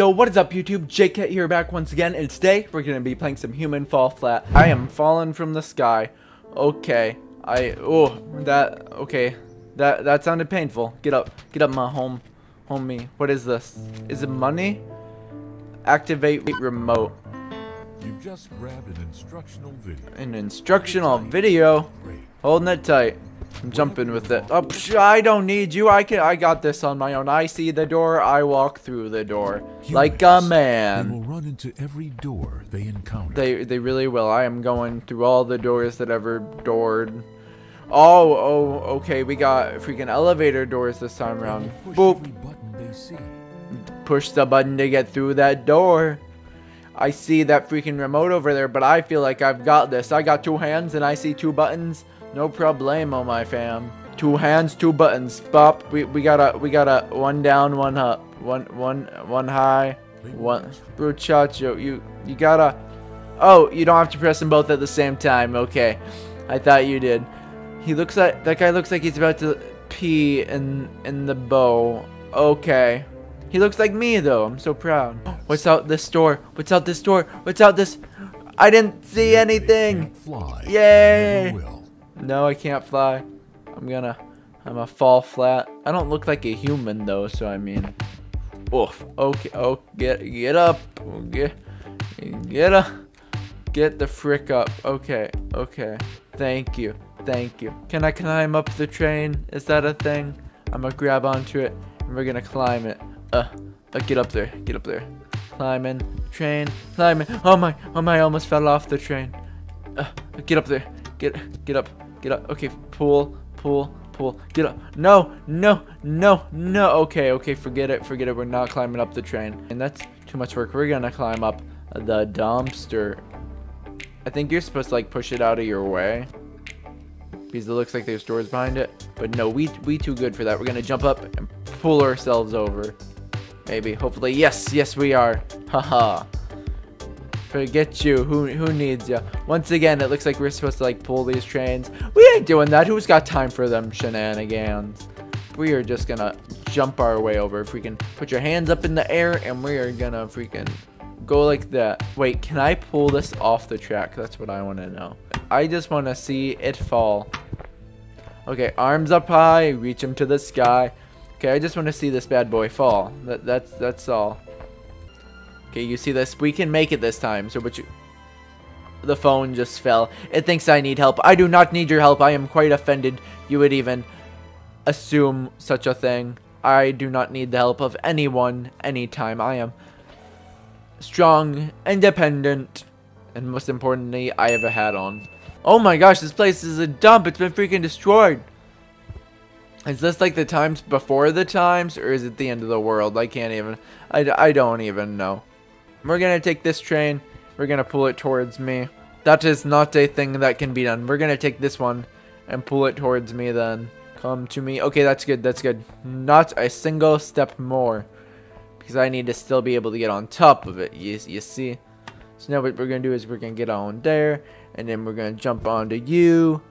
Yo, what is up YouTube? JakeKet here back once again, and today we're gonna be playing some Human Fall Flat. I am falling from the sky. Okay, I, oh, that, okay, that, that sounded painful. Get up, get up my home, homie. What is this? Is it money? Activate remote. You just grabbed an instructional video. An instructional video. Holding it tight. I'm jumping with it. Oh, psh, I don't need you. I can. I got this on my own. I see the door. I walk through the door like a Humans, They man. will run into every door they encounter. They they really will. I am going through all the doors that ever doored. Oh, oh, okay. We got freaking elevator doors this time around. Push Boop. every button they see. Push the button to get through that door. I see that freaking remote over there, but I feel like I've got this. I got two hands and I see two buttons. No problemo, my fam. Two hands, two buttons. Bop. We we got a we got a one down, one up, one one one high, one. Bruchacho, you you gotta. Oh, you don't have to press them both at the same time. Okay, I thought you did. He looks like that guy looks like he's about to pee in in the bow. Okay. He looks like me though. I'm so proud. What's out this door? What's out this door? What's out this? I didn't see anything. anything. Fly. Yay. No, I can't fly. I'm gonna. I'm gonna fall flat. I don't look like a human though, so I mean. Oof. Okay. Oh, get get up. Get get up. Get the frick up. Okay. Okay. Thank you. Thank you. Can I climb up the train? Is that a thing? I'm gonna grab onto it and we're gonna climb it. Uh, uh get up there. Get up there. Climbing. Train. Climbing. Oh my. Oh my. I almost fell off the train. Uh, get up there. Get get up. Get up. Okay. Pull. Pull. Pull. Get up. No. No. No. No. Okay. Okay. Forget it. Forget it. We're not climbing up the train. And that's too much work. We're gonna climb up the dumpster. I think you're supposed to like push it out of your way. Because it looks like there's doors behind it. But no, we we too good for that. We're gonna jump up and pull ourselves over. Maybe. Hopefully. Yes, yes we are. Haha. Forget you. Who who needs you? Once again, it looks like we're supposed to like pull these trains. We ain't doing that. Who's got time for them shenanigans? We are just gonna jump our way over. If we can put your hands up in the air and we are gonna freaking go like that. Wait, can I pull this off the track? That's what I want to know. I just want to see it fall. Okay, arms up high, reach him to the sky. Okay, I just want to see this bad boy fall. That that's that's all. Okay, you see this? We can make it this time. So, but you, the phone just fell. It thinks I need help. I do not need your help. I am quite offended. You would even assume such a thing. I do not need the help of anyone, anytime. I am strong, independent, and most importantly, I have a hat on. Oh my gosh, this place is a dump. It's been freaking destroyed. Is this like the times before the times, or is it the end of the world? I can't even, I, I don't even know. We're gonna take this train, we're gonna pull it towards me. That is not a thing that can be done. We're gonna take this one and pull it towards me then. Come to me. Okay, that's good, that's good. Not a single step more. Because I need to still be able to get on top of it, you, you see? So now what we're gonna do is we're gonna get on there, and then we're gonna jump onto you.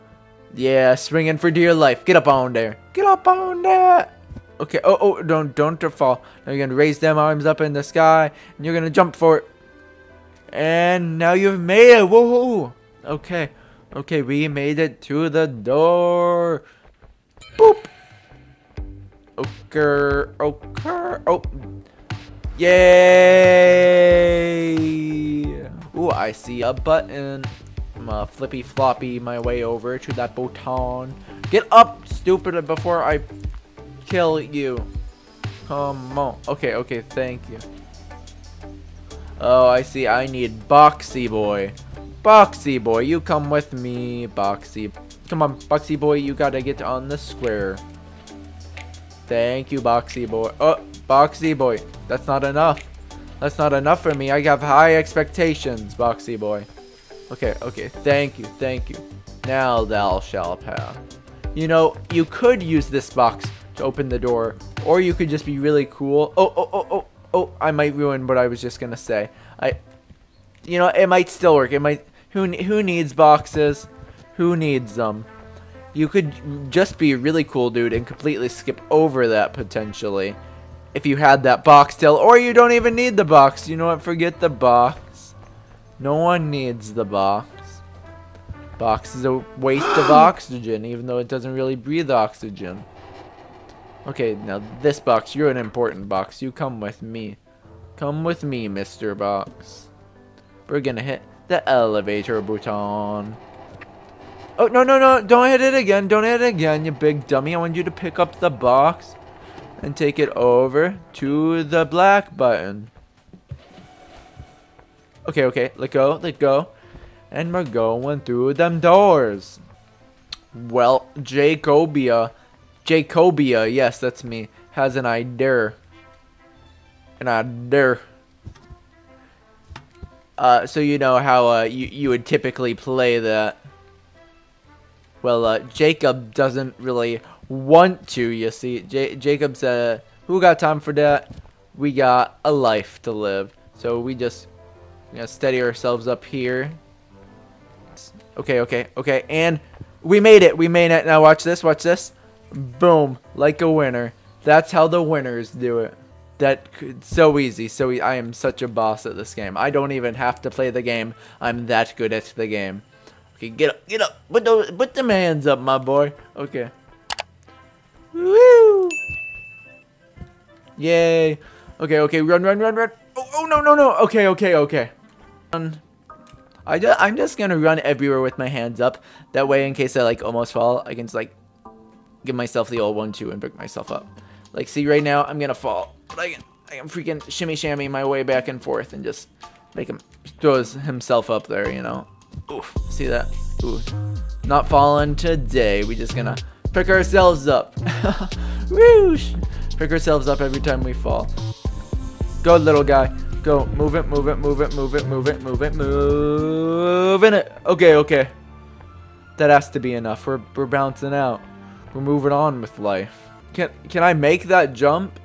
Yeah, swinging for dear life. Get up on there. Get up on there. Okay. Oh, oh, don't, don't fall. Now you're gonna raise them arms up in the sky, and you're gonna jump for it. And now you've made it. Woohoo! Okay. Okay, we made it to the door. Boop. Okay. Okay. Oh. Yay! Ooh, I see a button. I'm uh, flippy floppy my way over to that button. Get up, stupid, before I kill you. Come on. Okay, okay, thank you. Oh, I see. I need Boxy Boy. Boxy Boy, you come with me, Boxy. Come on, Boxy Boy, you gotta get on the square. Thank you, Boxy Boy. Oh, Boxy Boy. That's not enough. That's not enough for me. I have high expectations, Boxy Boy. Okay, okay. Thank you, thank you. Now thou shalt pass. You know, you could use this box to open the door, or you could just be really cool. Oh, oh, oh, oh, oh, I might ruin what I was just gonna say. I, you know, it might still work. It might, who, who needs boxes? Who needs them? You could just be a really cool dude and completely skip over that potentially. if you had that box still, or you don't even need the box. You know what? Forget the box. No one needs the box. Box is a waste of oxygen, even though it doesn't really breathe oxygen. Okay, now this box, you're an important box. You come with me. Come with me, Mr. Box. We're gonna hit the elevator button. Oh, no, no, no. Don't hit it again. Don't hit it again, you big dummy. I want you to pick up the box and take it over to the black button. Okay, okay. Let go. Let go. And we're going through them doors. Well, Jacobia. Jacobia, yes, that's me. Has an idea. An idea. Uh, so you know how uh, you, you would typically play that. Well, uh, Jacob doesn't really want to, you see. J Jacob said, who got time for that? We got a life to live. So we just you know, steady ourselves up here. Okay, okay, okay. And we made it. We made it. Now watch this. Watch this. Boom. Like a winner. That's how the winners do it. That so easy. So e I am such a boss at this game. I don't even have to play the game. I'm that good at the game. Okay, get up, get up. Put those, put them hands up, my boy. Okay. Woo! Yay. Okay, okay, run, run, run, run. Oh, oh no, no, no. Okay, okay, okay. Run. I just, I'm just gonna run everywhere with my hands up. That way, in case I like almost fall, I can just like give myself the old one too and pick myself up. Like, see, right now I'm gonna fall, but I can, I can freaking shimmy shammy my way back and forth and just make him throws himself up there, you know. Oof, see that? Ooh, not falling today. We just gonna pick ourselves up. Whoosh! Pick ourselves up every time we fall. Go, little guy. Go. Move it, move it, move it, move it, move it, move it, move it. Okay, okay. That has to be enough. We're, we're bouncing out. We're moving on with life. Can, can I make that jump?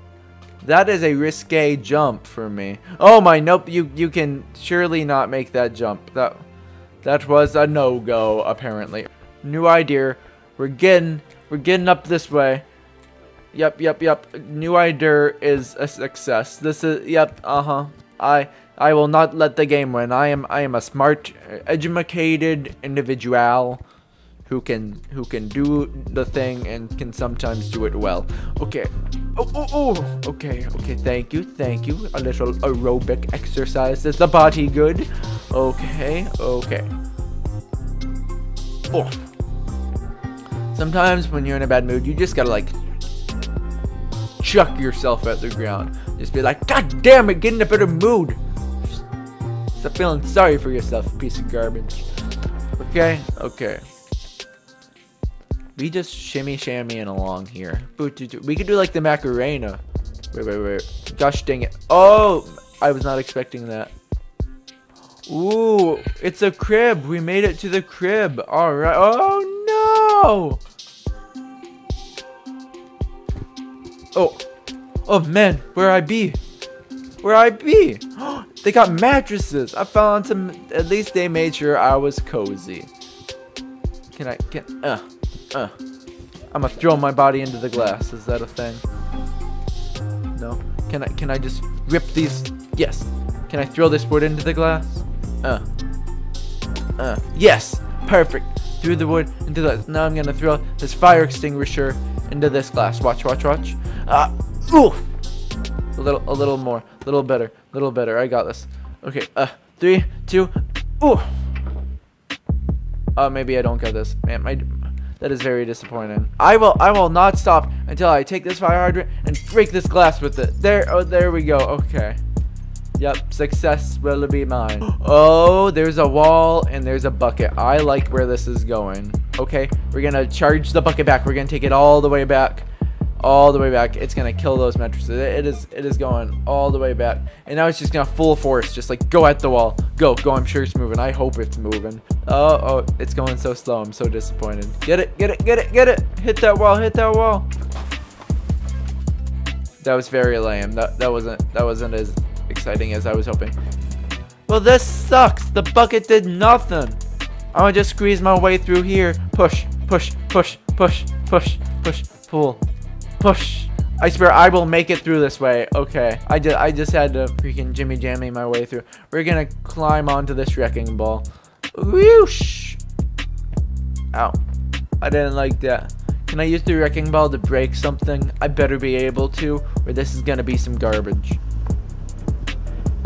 That is a risque jump for me. Oh my, nope. You, you can surely not make that jump. That, that was a no-go, apparently. New idea. We're getting, we're getting up this way. Yep, yep, yep. New idea is a success. This is, yep, uh-huh. I, I will not let the game win. I am, I am a smart, educated individual who can, who can do the thing and can sometimes do it well. Okay. Oh, oh, oh. Okay, okay. Thank you, thank you. A little aerobic exercise. Is the body good? Okay, okay. Oh. Sometimes when you're in a bad mood, you just gotta like chuck yourself at the ground. Just be like, God damn it, get in a better mood. Stop feeling sorry for yourself, piece of garbage. Okay, okay. We just shimmy shammying along here. We could do like the Macarena. Wait, wait, wait. Gosh dang it. Oh, I was not expecting that. Ooh, it's a crib. We made it to the crib. All right. Oh, no. Oh, oh man, where I be? Where I be? they got mattresses. I found some. At least they made sure I was cozy. Can I? Can? Uh, uh. I'm gonna throw my body into the glass. Is that a thing? No. Can I? Can I just rip these? Yes. Can I throw this wood into the glass? Uh. Uh. Yes. Perfect. Threw the wood into the. Now I'm gonna throw this fire extinguisher into this glass. Watch. Watch. Watch. Ah, ooh, a little, a little more, a little better, a little better. I got this. Okay, uh, three, two, ooh. Uh, maybe I don't get this. Man, my, that is very disappointing. I will, I will not stop until I take this fire hydrant and break this glass with it. There, oh, there we go. Okay. Yep, success will be mine. Oh, there's a wall and there's a bucket. I like where this is going. Okay, we're gonna charge the bucket back. We're gonna take it all the way back all the way back. It's gonna kill those mattresses. It is it is going all the way back. And now it's just gonna full force, just like go at the wall. Go, go, I'm sure it's moving. I hope it's moving. Oh, oh, it's going so slow. I'm so disappointed. Get it, get it, get it, get it. Hit that wall, hit that wall. That was very lame. That that wasn't that wasn't as exciting as I was hoping. Well this sucks. The bucket did nothing. I'm gonna just squeeze my way through here. Push, push, push, push, push, push, pull, push. I swear I will make it through this way. Okay. I just I just had to freaking Jimmy Jammy my way through. We're gonna climb onto this wrecking ball. Whoosh! Ow. I didn't like that. Can I use the wrecking ball to break something? I better be able to, or this is gonna be some garbage.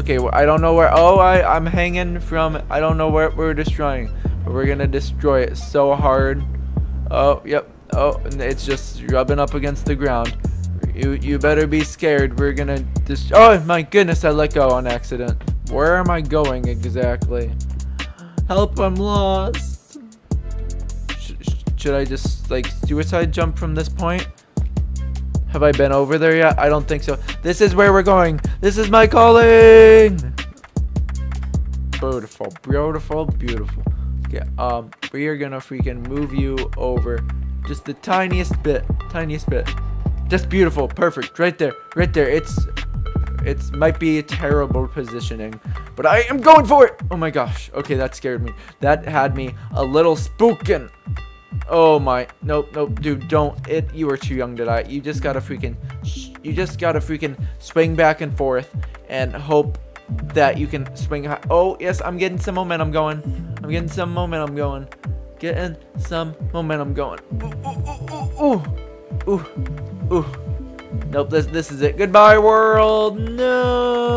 Okay, well, I don't know where. Oh, I, I'm hanging from. I don't know where we're destroying, but we're gonna destroy it so hard. Oh, yep. Oh, it's just rubbing up against the ground. You you better be scared. We're gonna just. Oh my goodness! I let go on accident. Where am I going exactly? Help! I'm lost. Sh sh should I just like suicide jump from this point? Have I been over there yet? I don't think so. This is where we're going. This is my calling. Beautiful, beautiful, beautiful. Okay, um, we are gonna freaking move you over just the tiniest bit, tiniest bit. Just beautiful, perfect, right there, right there. It's, it's might be a terrible positioning, but I am going for it. Oh my gosh. Okay, that scared me. That had me a little spookin'. Oh my, nope, nope, dude, don't. It, you are too young to die. You just gotta freaking, you just gotta freaking swing back and forth and hope that you can swing high. Oh, yes, I'm getting some momentum going. I'm getting some momentum going. Getting some momentum going. Ooh, ooh, ooh, ooh, ooh. Nope, this, this is it. Goodbye, world. No.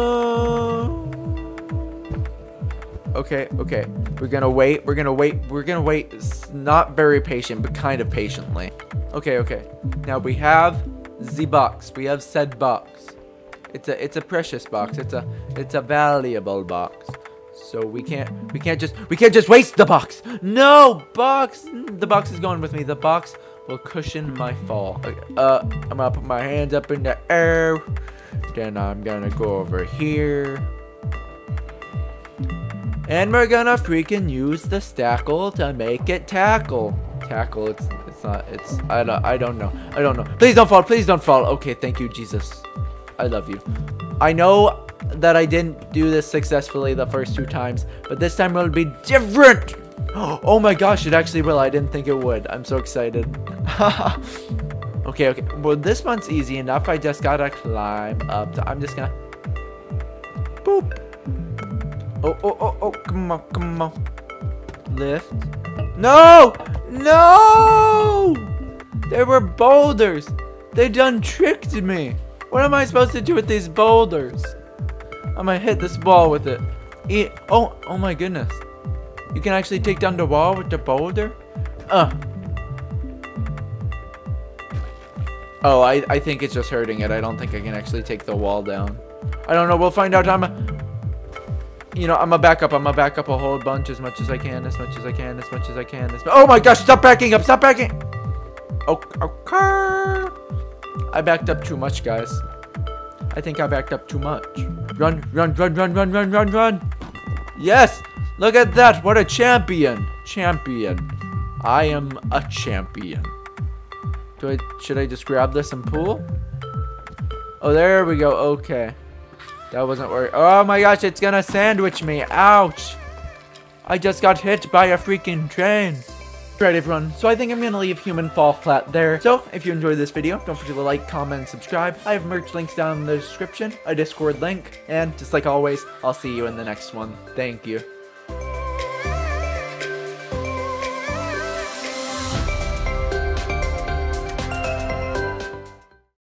Okay, okay. We're gonna wait. We're gonna wait. We're gonna wait. Not very patient, but kind of patiently. Okay, okay. Now we have the box. We have said box. It's a it's a precious box. It's a it's a valuable box. So we can't we can't just we can't just waste the box. No box. The box is going with me. The box will cushion my fall. Uh, I'm gonna put my hands up in the air. Then I'm gonna go over here. And we're gonna freaking use the stackle to make it tackle. Tackle, it's it's not, it's, I don't, I don't know. I don't know. Please don't fall, please don't fall. Okay, thank you, Jesus. I love you. I know that I didn't do this successfully the first two times, but this time it'll be different. Oh my gosh, it actually will. I didn't think it would. I'm so excited. okay, okay. Well, this one's easy enough. I just gotta climb up. To, I'm just gonna... Boop. Oh, oh, oh, oh, come on, come on. Lift. No! No! There were boulders. They done tricked me. What am I supposed to do with these boulders? I'm gonna hit this ball with it. Oh, oh my goodness. You can actually take down the wall with the boulder? Uh. Oh, I, I think it's just hurting it. I don't think I can actually take the wall down. I don't know. We'll find out. I'm a, you know, I'm a backup. I'm a backup a whole bunch as much as I can, as much as I can, as much as I can. As oh my gosh, stop backing up. Stop backing. Okay. I backed up too much, guys. I think I backed up too much. Run, run, run, run, run, run, run, run. Yes. Look at that. What a champion. Champion. I am a champion. Do I, should I just grab this and pull? Oh, there we go. Okay. That wasn't working. Oh my gosh, it's gonna sandwich me. Ouch. I just got hit by a freaking train. Alright everyone, so I think I'm to leave Human Fall Flat there. So, if you enjoyed this video, don't forget to like, comment, subscribe. I have merch links down in the description, a Discord link, and just like always, I'll see you in the next one. Thank you.